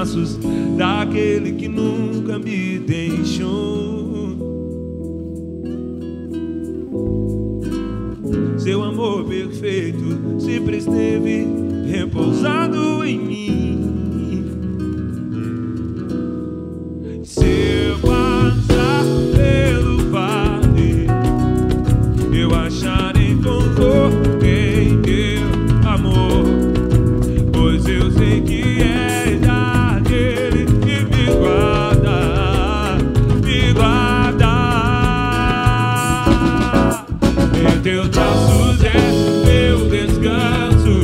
braços daquele que nunca me deixou. Seu amor perfeito sempre esteve teus braços é meu descanso.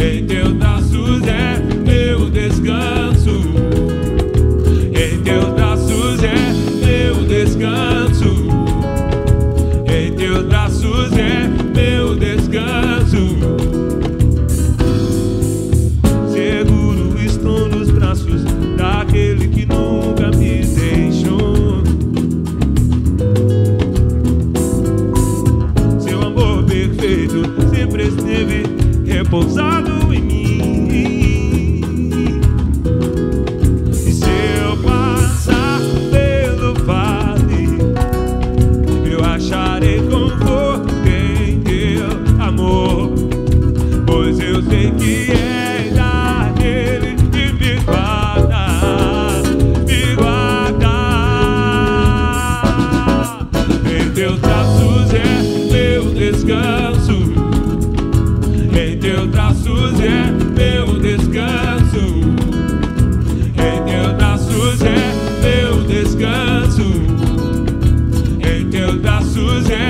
Em teus braços é meu descanso. Em teus braços é meu descanso. Em teus braços é meu descanso. Seguro estou nos braços daquele que nunca repousado em mim. E se eu passar pelo vale, eu acharei conforto em teu amor, pois eu sei que és aquele que me guarda, me guarda. Em teus braços é meu descanso. Em teus braços é meu descanso. Em teus braços é